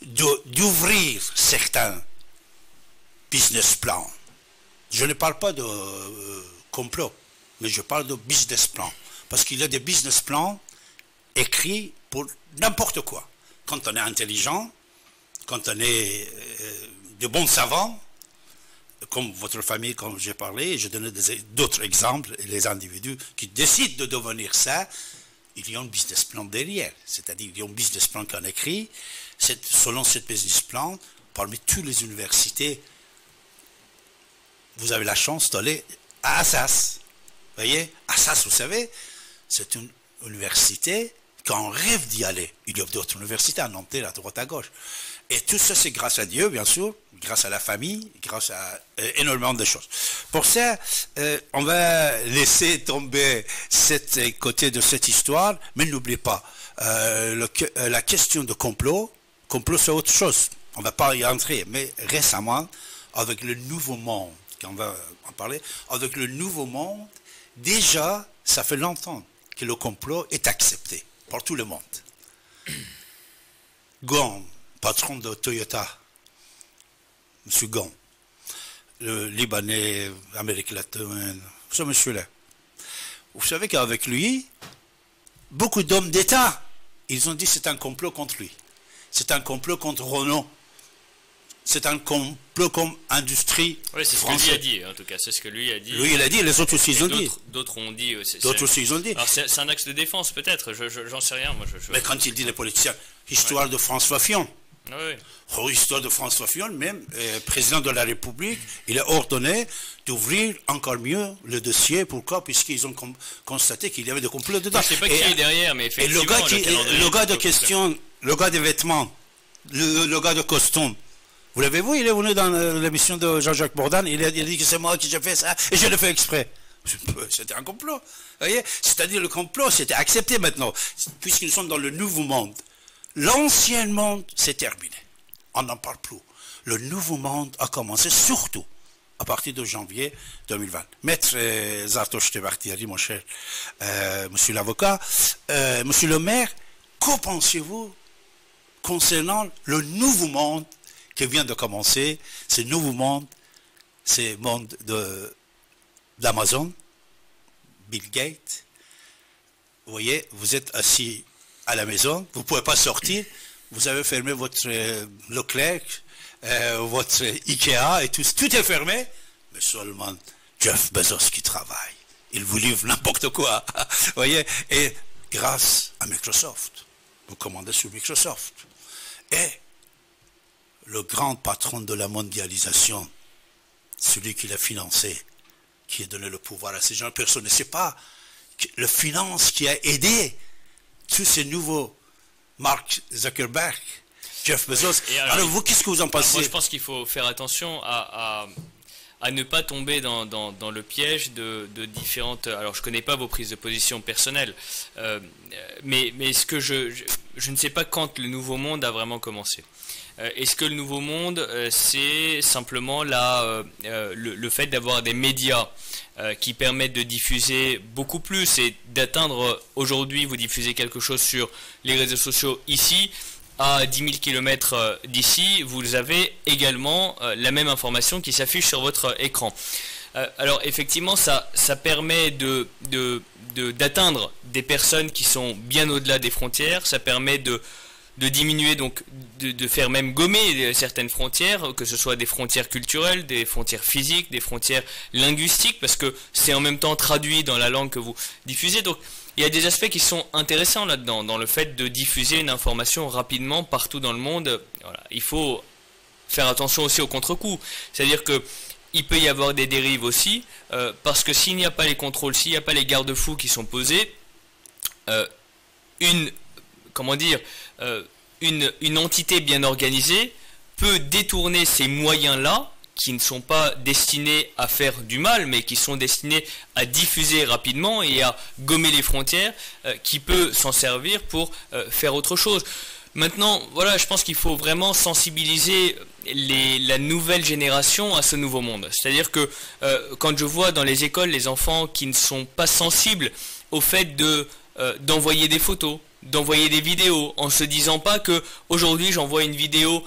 d'ouvrir certains business plans. Je ne parle pas de euh, complot, mais je parle de business plans. Parce qu'il y a des business plans écrits pour n'importe quoi. Quand on est intelligent, quand on est de bons savants, comme votre famille, comme j'ai parlé, je donne d'autres exemples, les individus qui décident de devenir ça, il y a un business plan derrière. C'est-à-dire, il y a un business plan qu'on écrit. Selon ce business plan, parmi toutes les universités, vous avez la chance d'aller à Assas. Vous voyez? Assas, vous savez, c'est une université qu'on rêve d'y aller. Il y a d'autres universités à Nanterre, à droite, à gauche. Et tout ça, c'est grâce à Dieu, bien sûr, grâce à la famille, grâce à euh, énormément de choses. Pour ça, euh, on va laisser tomber cette côté de cette histoire, mais n'oubliez pas, euh, la question de complot, complot c'est autre chose. On ne va pas y entrer, mais récemment, avec le nouveau monde, on va en parler, avec le nouveau monde, déjà, ça fait longtemps que le complot est accepté par tout le monde. patron de Toyota, M. Gon, le Libanais, Amérique latine, ce monsieur-là. Vous savez qu'avec lui, beaucoup d'hommes d'État, ils ont dit c'est un complot contre lui. C'est un complot contre Renault. C'est un complot comme industrie. Oui, c'est ce que lui a dit, en tout cas. C'est ce que lui a dit. Lui, il a dit, les autres aussi, ils ont dit. D'autres ont dit. D'autres aussi, ils ont dit. Alors, c'est un axe de défense, peut-être. J'en sais rien. Moi, Mais quand il dit les politiciens, histoire de François Fillon. Oui. Oh, histoire de François Fillon, même euh, président de la République, il a ordonné d'ouvrir encore mieux le dossier. Pourquoi? Puisqu'ils ont constaté qu'il y avait des complots dedans. Je ne sais pas qui est derrière, mais effectivement. Et le gars, qui, le, gars de question, le gars des vêtements, le, gars de costume, vous l'avez vu, il est venu dans l'émission de Jean-Jacques Bourdan, il a, il a dit que c'est moi qui j'ai fait ça, et je le fais exprès. C'était un complot. voyez? C'est-à-dire le complot, c'était accepté maintenant, puisqu'ils sont dans le nouveau monde. L'ancien monde, c'est terminé. On n'en parle plus. Le nouveau monde a commencé surtout à partir de janvier 2020. Maître euh, Zartoche Tebartieri, mon cher euh, monsieur l'avocat, euh, monsieur le maire, qu'en pensez-vous concernant le nouveau monde qui vient de commencer, ce nouveau monde, ce monde d'Amazon, Bill Gates? Vous voyez, vous êtes assis à la maison, vous ne pouvez pas sortir, vous avez fermé votre euh, Leclerc, euh, votre Ikea et tout, tout est fermé, mais seulement Jeff Bezos qui travaille. Il vous livre n'importe quoi. voyez? Et grâce à Microsoft, vous commandez sur Microsoft. Et le grand patron de la mondialisation, celui qui l'a financé, qui a donné le pouvoir à ces gens, personne ne sait pas. Le finance qui a aidé tous ces nouveaux Mark Zuckerberg, Jeff Bezos. alors, vous, qu'est-ce que vous en pensez Moi, je pense qu'il faut faire attention à, à, ne pas tomber dans, dans, le piège de, de, différentes. Alors, je ne connais pas vos prises de position personnelles, euh, mais, mais ce que je, je, ne sais pas quand le nouveau monde a vraiment commencé. Euh, est-ce que le nouveau monde, euh, c'est simplement la, le, fait d'avoir des médias qui permettent de diffuser beaucoup plus et d'atteindre aujourd'hui, vous diffusez quelque chose sur les réseaux sociaux ici, à 10 000 km d'ici, vous avez également euh, la même information qui s'affiche sur votre écran. Euh, alors effectivement, ça, permet d'atteindre des personnes qui sont bien au-delà des frontières, ça permet de, de diminuer, donc de, faire même gommer certaines frontières, que ce soit des frontières culturelles, des frontières physiques, des frontières linguistiques, parce que c'est en même temps traduit dans la langue que vous diffusez. Donc il y a des aspects qui sont intéressants là-dedans, dans le fait de diffuser une information rapidement partout dans le monde. Il faut faire attention aussi au contre-coup. C'est-à-dire que il peut y avoir des dérives aussi, euh, parce que s'il n'y a pas les contrôles, s'il n'y a pas les garde-fous qui sont posés, euh, une, comment dire, euh, une, entité bien organisée peut détourner ces moyens-là qui ne sont pas destinés à faire du mal, mais qui sont destinés à diffuser rapidement et à gommer les frontières, euh, qui peut s'en servir pour euh, faire autre chose. Maintenant, voilà, je pense qu'il faut vraiment sensibiliser la nouvelle génération à ce nouveau monde. C'est-à-dire que quand je vois dans les écoles les enfants qui ne sont pas sensibles au fait de d'envoyer des photos, d'envoyer des vidéos, en se disant pas que aujourd'hui j'envoie une vidéo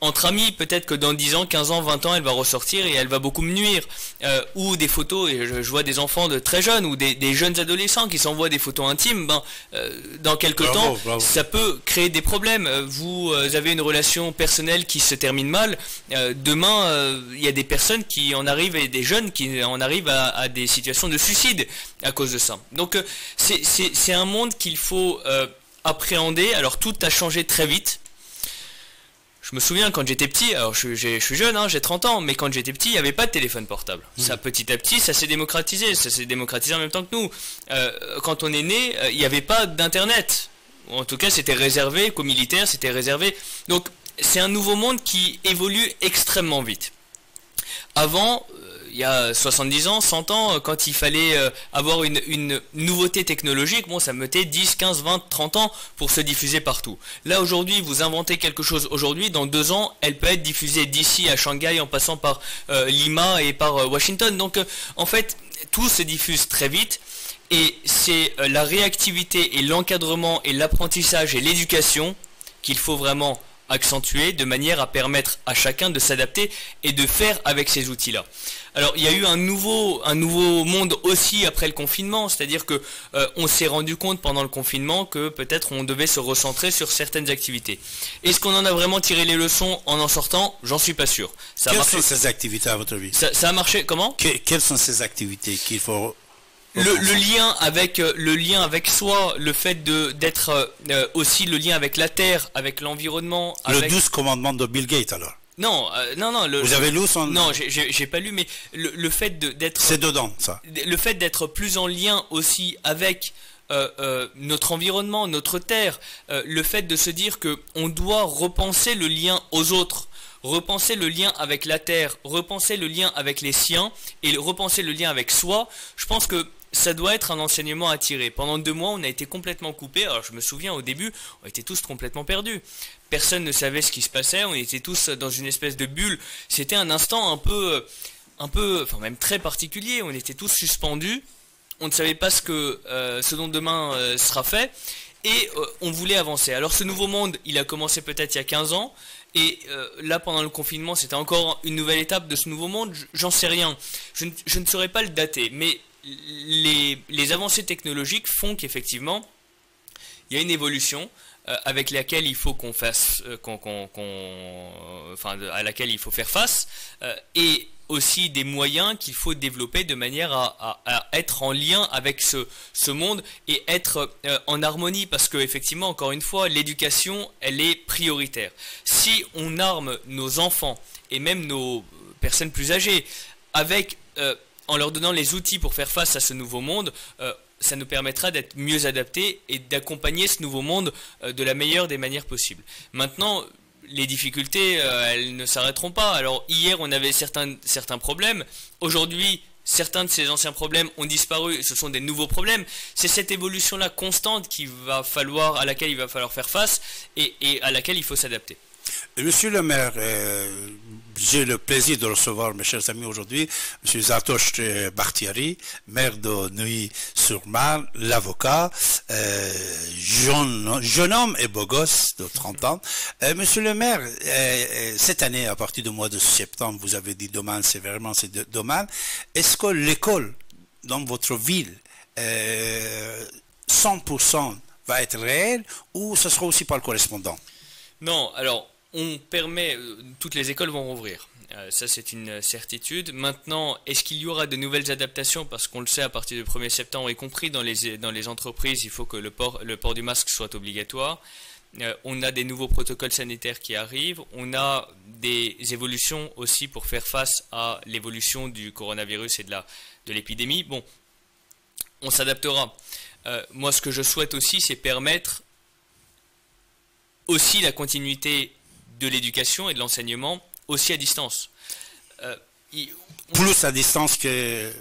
entre amis, peut-être que dans 10 ans, 15 ans, 20 ans, elle va ressortir et elle va beaucoup me nuire. Euh, ou des photos, et je, vois des enfants de très jeunes ou des, jeunes adolescents qui s'envoient des photos intimes, ben, euh, dans quelques temps, ça peut créer des problèmes. Euh, vous avez une relation personnelle qui se termine mal. demain, il y a des personnes qui en arrivent, et des jeunes qui en arrivent à, à des situations de suicide à cause de ça. Donc c'est un monde qu'il faut appréhender. Alors tout a changé très vite. Je me souviens quand j'étais petit, alors je, suis jeune, hein, j'ai 30 ans, mais quand j'étais petit, il n'y avait pas de téléphone portable. Mmh. Ça, petit à petit, ça s'est démocratisé, ça s'est démocratisé en même temps que nous. Euh, quand on est né, euh, il n'y avait pas d'internet. En tout cas, c'était réservé qu'aux militaires, c'était réservé. Donc, c'est un nouveau monde qui évolue extrêmement vite. Avant, il y a 70 ans, 100 ans, euh, quand il fallait euh, avoir une, nouveauté technologique, bon, ça mettait 10, 15, 20, 30 ans pour se diffuser partout. Là, aujourd'hui, vous inventez quelque chose aujourd'hui, dans deux ans, elle peut être diffusée d'ici à Shanghai en passant par euh, Lima et par Washington. Donc, en fait, tout se diffuse très vite. Et c'est la réactivité et l'encadrement et l'apprentissage et l'éducation qu'il faut vraiment accentuer de manière à permettre à chacun de s'adapter et de faire avec ces outils-là. Alors il y a eu un nouveau, un nouveau monde aussi après le confinement, c'est-à-dire que euh, on s'est rendu compte pendant le confinement que peut-être on devait se recentrer sur certaines activités. Est-ce qu'on en a vraiment tiré les leçons en en sortant? J'en suis pas sûr. Ça Quelles sont ces activités à votre avis? Ça, a marché comment? Quelles sont ces activités qu'il faut le, lien avec euh, le lien avec soi, le fait de d'être euh, aussi le lien avec la terre, avec l'environnement. Le 12 commandement de Bill Gates alors. Non, euh, non, non. Vous avez lu son... Non, j'ai pas lu, mais le, fait d'être... C'est dedans, ça. Le fait d'être plus en lien aussi avec euh, euh, notre environnement, notre terre, le fait de se dire que on doit repenser le lien aux autres, repenser le lien avec la terre, repenser le lien avec les siens et repenser le lien avec soi, je pense que ça doit être un enseignement à tirer. Pendant deux mois, on a été complètement coupé. Alors, je me souviens, au début, on était tous complètement perdus. Personne ne savait ce qui se passait. On était tous dans une espèce de bulle. C'était un instant un peu, un peu, enfin même très particulier. On était tous suspendus. On ne savait pas ce que, euh, ce dont demain euh, sera fait. Et euh, on voulait avancer. Alors, ce nouveau monde, il a commencé peut-être il y a 15 ans. Et là, pendant le confinement, c'était encore une nouvelle étape de ce nouveau monde. J'en sais rien. Je je ne saurais pas le dater. Mais les, avancées technologiques font qu'effectivement, il y a une évolution. avec laquelle il faut qu'on fasse, enfin, à laquelle il faut faire face, et aussi des moyens qu'il faut développer de manière à, être en lien avec ce, monde et être euh, en harmonie parce que effectivement encore une fois l'éducation elle est prioritaire. Si on arme nos enfants et même nos personnes plus âgées avec euh, en leur donnant les outils pour faire face à ce nouveau monde, euh, ça nous permettra d'être mieux adaptés et d'accompagner ce nouveau monde de la meilleure des manières possibles. Maintenant, les difficultés, euh, elles ne s'arrêteront pas. Alors hier, on avait certains, certains problèmes. Aujourd'hui, certains de ces anciens problèmes ont disparu. Ce sont des nouveaux problèmes. C'est cette évolution-là constante qui va falloir, à laquelle il va falloir faire face et à laquelle il faut s'adapter. Monsieur le maire, euh, j'ai le plaisir de recevoir mes chers amis aujourd'hui, Monsieur Zatosh Bartiari, maire de Neuilly-sur-Marne, l'avocat, euh, jeune, homme et beau gosse de 30 ans. Euh, monsieur le maire, cette année, à partir du mois de septembre, vous avez dit domaine, c'est vraiment ces domaines. Est-ce que l'école dans votre ville, 100% va être réelle ou ce sera aussi par le correspondant? Non, alors on permet, euh, toutes les écoles vont rouvrir. Euh, ça, c'est une certitude. Maintenant, est-ce qu'il y aura de nouvelles adaptations? Parce qu'on le sait, à partir du 1er septembre, y compris dans les, dans les entreprises, il faut que le port, le port du masque soit obligatoire. Euh, on a des nouveaux protocoles sanitaires qui arrivent. On a des évolutions aussi pour faire face à l'évolution du coronavirus et de l'épidémie. Bon, on s'adaptera. moi, ce que je souhaite aussi, c'est permettre aussi la continuité de l'éducation et de l'enseignement aussi à distance. Euh, Plus à distance que...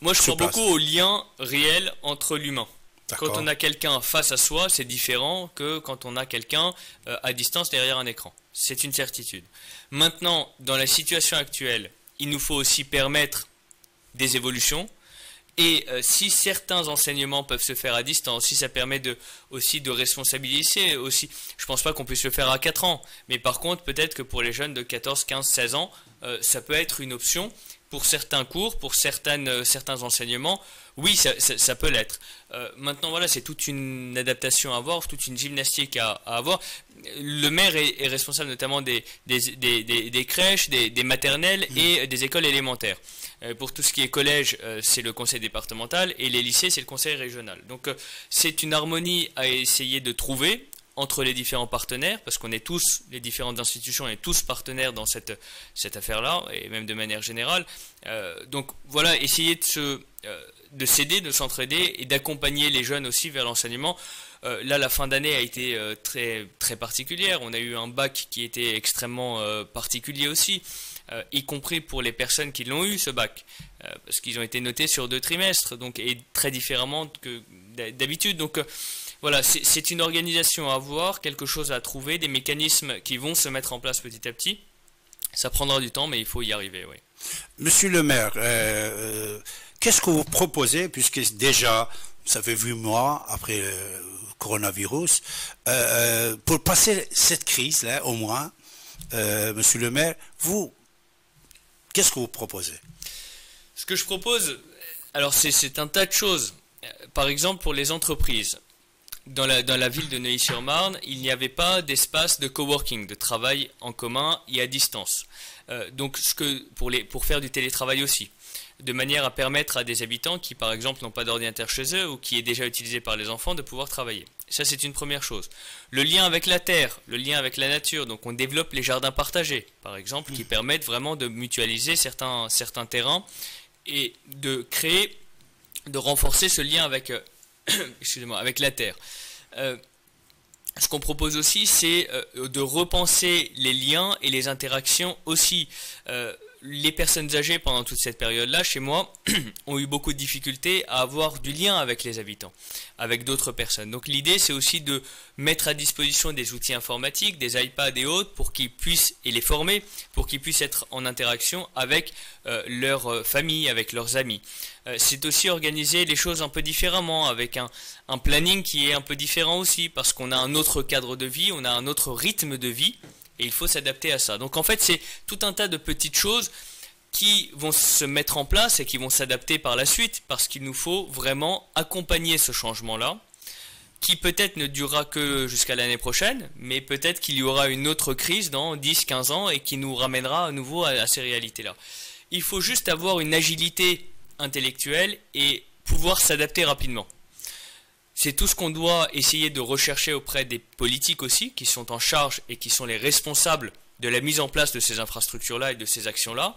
Moi, je crois beaucoup au lien réel entre l'humain. Quand on a quelqu'un face à soi, c'est différent que quand on a quelqu'un euh, à distance derrière un écran. C'est une certitude. Maintenant, dans la situation actuelle, il nous faut aussi permettre des évolutions, et euh, si certains enseignements peuvent se faire à distance, si ça permet aussi de responsabiliser, aussi, je ne pense pas qu'on puisse le faire à 4 ans, mais par contre, peut-être que pour les jeunes de 14, 15, 16 ans, euh, ça peut être une option pour certains cours, pour certaines, euh, certains enseignements, oui, ça, peut l'être. maintenant, voilà, c'est toute une adaptation à avoir, toute une gymnastique à, avoir. Le maire est, responsable notamment des, des, crèches, des, maternelles mmh. et des écoles élémentaires. Euh, pour tout ce qui est collège, euh, c'est le conseil départemental et les lycées, c'est le conseil régional. Donc euh, c'est une harmonie à essayer de trouver entre les différents partenaires, parce qu'on est tous, les différentes institutions, on est tous partenaires dans cette, cette affaire-là, et même de manière générale. donc voilà, essayer de se, de s'aider, de s'entraider et d'accompagner les jeunes aussi vers l'enseignement. là, la fin d'année a été très, très particulière. On a eu un bac qui était extrêmement particulier aussi. Euh, y compris pour les personnes qui l'ont eu ce bac, euh, parce qu'ils ont été notés sur deux trimestres, donc et très différemment que d'habitude. Donc euh, voilà, c'est une organisation à avoir, quelque chose à trouver, des mécanismes qui vont se mettre en place petit à petit. Ça prendra du temps, mais il faut y arriver, oui. Monsieur le maire, qu'est-ce que vous proposez, puisque déjà, ça fait huit mois après le coronavirus, pour passer cette crise-là, au moins, monsieur le maire, vous, Qu'est-ce que vous proposez? Ce que je propose, alors c'est un tas de choses. Par exemple, pour les entreprises. Dans la, ville de Neuilly-sur-Marne, il n'y avait pas d'espace de coworking, de travail en commun et à distance. Euh, donc, pour, faire du télétravail aussi de manière à permettre à des habitants qui, par exemple, n'ont pas d'ordinateur chez eux ou qui est déjà utilisé par les enfants de pouvoir travailler. Ça, c'est une première chose. Le lien avec la terre, le lien avec la nature. Donc, on développe les jardins partagés, par exemple, qui permettent vraiment de mutualiser certains, certains terrains et de créer, de renforcer ce lien avec, euh, excusez-moi, avec la terre. Euh, ce qu'on propose aussi, c'est euh, de repenser les liens et les interactions aussi les personnes âgées pendant toute cette période-là, chez moi, ont eu beaucoup de difficultés à avoir du lien avec les habitants, avec d'autres personnes. Donc l'idée, c'est aussi de mettre à disposition des outils informatiques, des iPads et autres, pour qu'ils puissent, et les former, pour qu'ils puissent être en interaction avec euh, leur euh, famille, avec leurs amis. Euh, c'est aussi organiser les choses un peu différemment, avec un, un planning qui est un peu différent aussi, parce qu'on a un autre cadre de vie, on a un autre rythme de vie et il faut s'adapter à ça. Donc en fait, c'est tout un tas de petites choses qui vont se mettre en place et qui vont s'adapter par la suite parce qu'il nous faut vraiment accompagner ce changement-là qui peut-être ne durera que jusqu'à l'année prochaine, mais peut-être qu'il y aura une autre crise dans 10-15 ans et qui nous ramènera à nouveau à, ces réalités-là. Il faut juste avoir une agilité intellectuelle et pouvoir s'adapter rapidement. C'est tout ce qu'on doit essayer de rechercher auprès des politiques aussi, qui sont en charge et qui sont les responsables de la mise en place de ces infrastructures-là et de ces actions-là.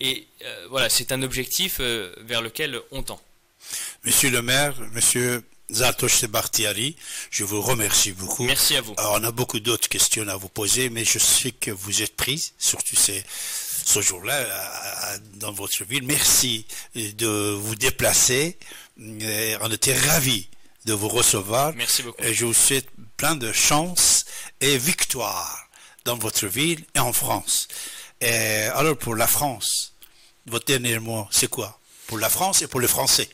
Et euh, voilà, c'est un objectif euh, vers lequel on tend. Monsieur le maire, monsieur Zatosh Sebartiari, je vous remercie beaucoup. Merci à vous. on a beaucoup d'autres questions à vous poser, mais je sais que vous êtes prise, surtout ce jour-là, dans votre ville. Merci de vous déplacer. On était ravis de vous recevoir. Merci beaucoup. Et je vous souhaite plein de chance et victoire dans votre ville et en France. Et alors pour la France, votre dernier mot, c'est quoi? Pour la France et pour les Français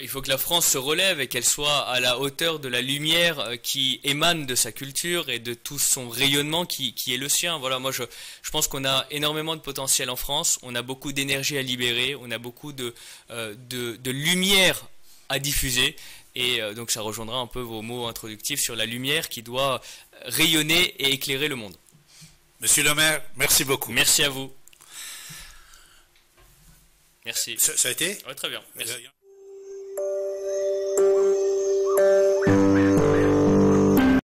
il faut que la France se relève et qu'elle soit à la hauteur de la lumière euh, qui émane de sa culture et de tout son rayonnement qui, est le sien. Voilà, moi je, pense qu'on a énormément de potentiel en France, on a beaucoup d'énergie à libérer, on a beaucoup de, euh, de, lumière à diffuser. Et euh, donc ça rejoindra un peu vos mots introductifs sur la lumière qui doit rayonner et éclairer le monde. Monsieur le maire, merci beaucoup. Merci à vous. Merci. Ça, a été? Très bien. Merci.